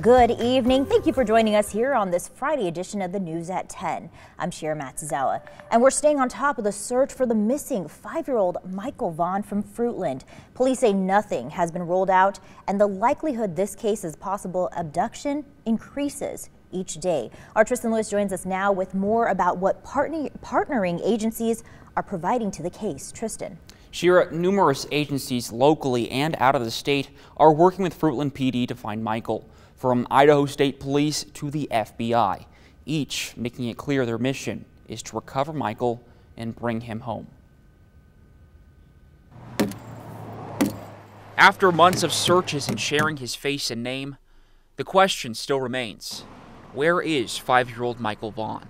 Good evening. Thank you for joining us here on this Friday edition of the News at 10. I'm Shira Matsuzawa, and we're staying on top of the search for the missing five-year-old Michael Vaughan from Fruitland. Police say nothing has been ruled out, and the likelihood this case is possible abduction increases each day. Our Tristan Lewis joins us now with more about what partner partnering agencies are providing to the case. Tristan. Shira, numerous agencies locally and out of the state are working with Fruitland PD to find Michael from Idaho State Police to the FBI, each making it clear their mission is to recover Michael and bring him home. After months of searches and sharing his face and name, the question still remains where is five year old Michael Vaughan?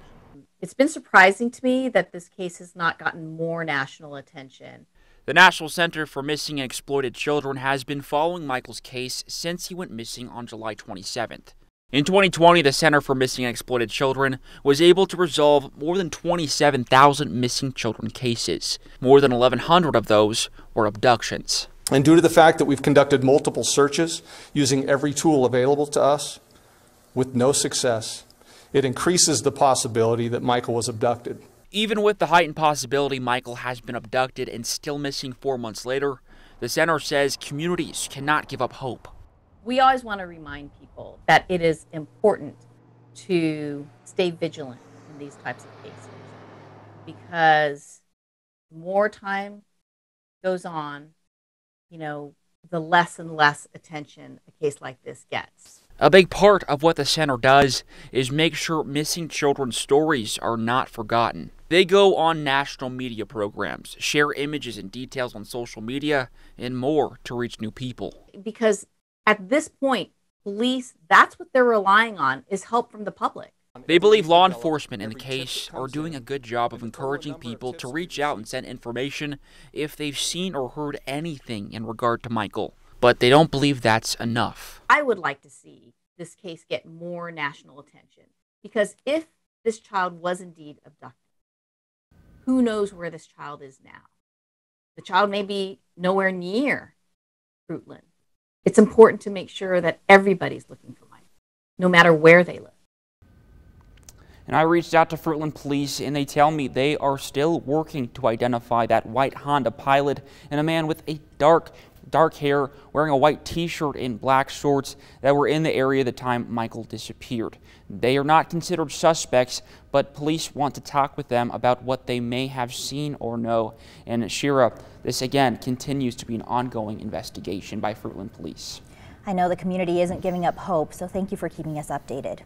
It's been surprising to me that this case has not gotten more national attention. The National Center for Missing and Exploited Children has been following Michael's case since he went missing on July 27th. In 2020, the Center for Missing and Exploited Children was able to resolve more than 27,000 missing children cases. More than 1,100 of those were abductions. And due to the fact that we've conducted multiple searches using every tool available to us with no success, it increases the possibility that Michael was abducted. Even with the heightened possibility Michael has been abducted and still missing four months later, the center says communities cannot give up hope. We always want to remind people that it is important to stay vigilant in these types of cases because more time goes on, you know, the less and less attention a case like this gets. A big part of what the center does is make sure missing children's stories are not forgotten. They go on national media programs, share images and details on social media, and more to reach new people. Because at this point, police, that's what they're relying on is help from the public. They believe law enforcement in the case are doing a good job of encouraging people to reach out and send information if they've seen or heard anything in regard to Michael. But they don't believe that's enough. I would like to see this case get more national attention because if this child was indeed abducted, who knows where this child is now? The child may be nowhere near Fruitland. It's important to make sure that everybody's looking for Mike, no matter where they live. And I reached out to Fruitland Police, and they tell me they are still working to identify that white Honda pilot and a man with a dark dark hair, wearing a white t-shirt and black shorts that were in the area the time Michael disappeared. They are not considered suspects, but police want to talk with them about what they may have seen or know. And Shira, this again continues to be an ongoing investigation by Fruitland Police. I know the community isn't giving up hope, so thank you for keeping us updated.